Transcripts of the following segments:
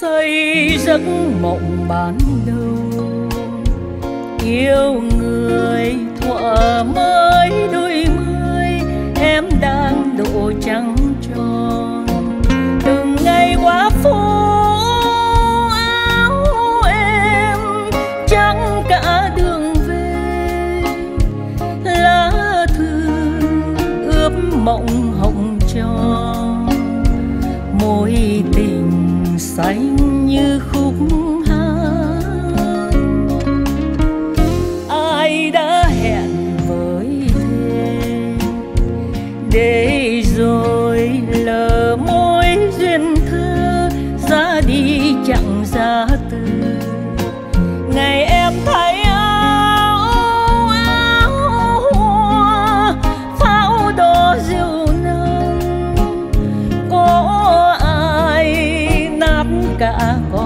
xây giấc mộng ban đầu. Yêu người, thuở mới đôi mươi, em đang độ trắng tròn. Từng ngày qua phố áo em, trắng cả đường về. Lá thư ướp mộng lờ môi duyên thơ, ra đi chẳng ra từ. Ngày em thấy áo áo hoa, pháo đỏ rượu nồng. Có ai nát cả cõi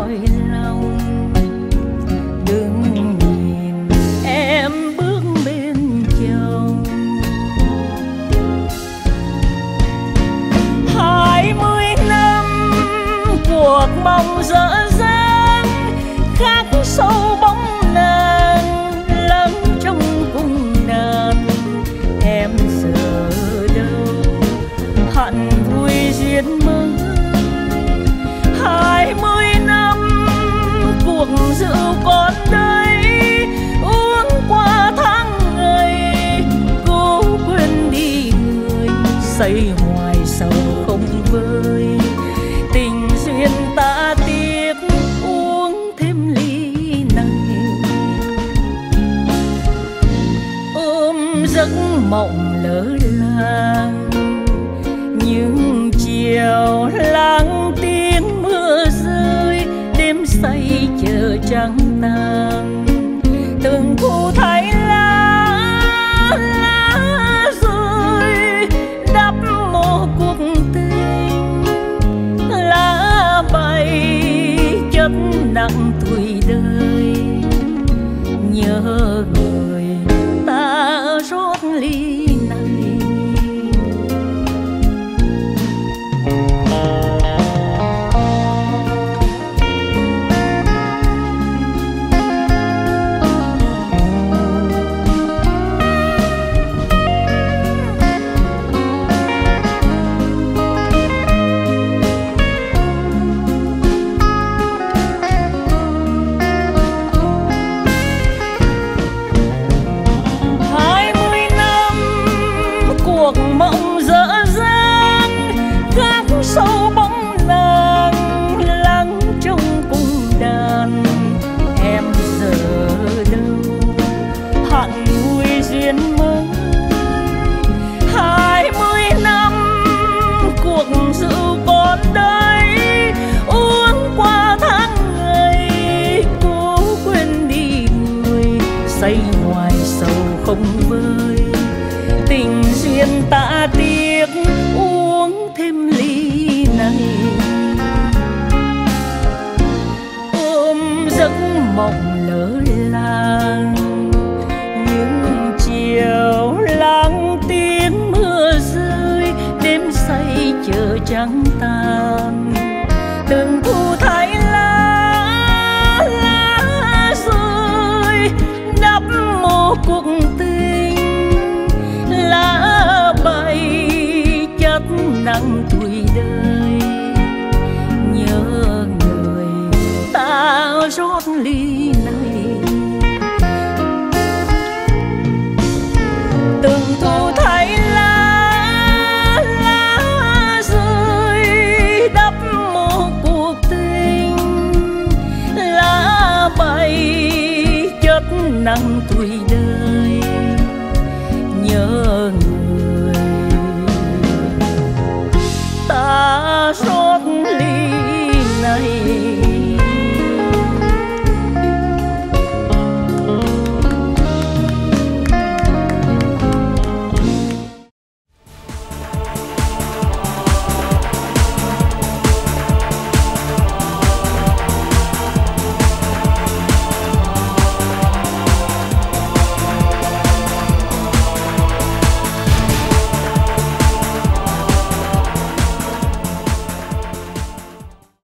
ở làng những chiều lắng tiếng mưa rơi, đêm say chờ trắng tàn. Từng thu thấy lá lá rơi, đắp một cuộc tình. Lá bay chất nặng tuổi đời, nhớ người trắng tàn từng thu thái lá lá rơi, đắp một cuộc tình. Lá bay chất nặng tuổi đời. Nhớ người ta rót ly này. Từng thu nắng tùy